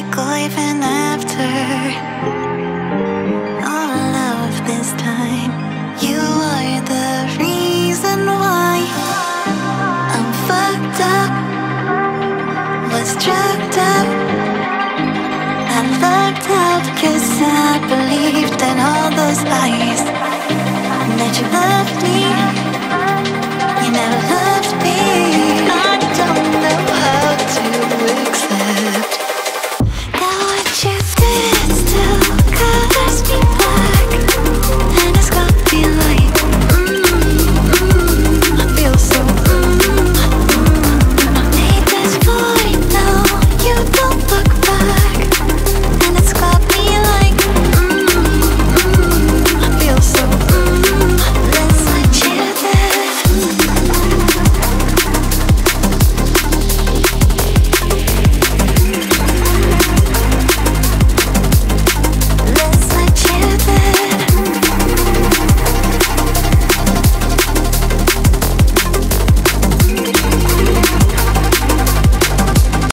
cycle even after all of this time. You are the reason why I'm fucked up, was drugged up. I lucked up cause I believed in all those lies that you loved me